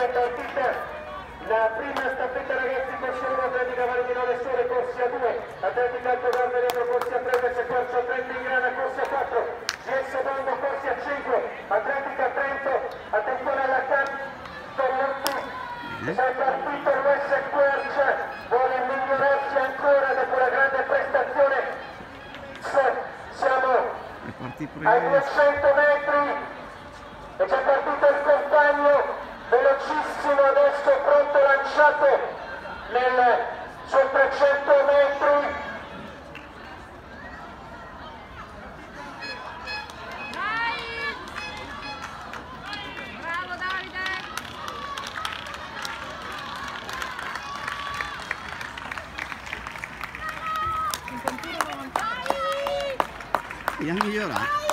è partita la prima staffetta ragazzi corsia 1 atletica Valentino Lessore corsia 2 atletica Alto Valmerino corsia 3 invece corsia 3 Tigrana corsia 4 GS Bombo corsia 5 atletica Trento attenzione alla all'attacco Mortis è partito l'US Quercia. Vuole migliorarsi ancora dopo la grande prestazione. Siamo a 200 metri. Pronto lanciato nel, sui 300 metri. Bravo Davide! Migliorare.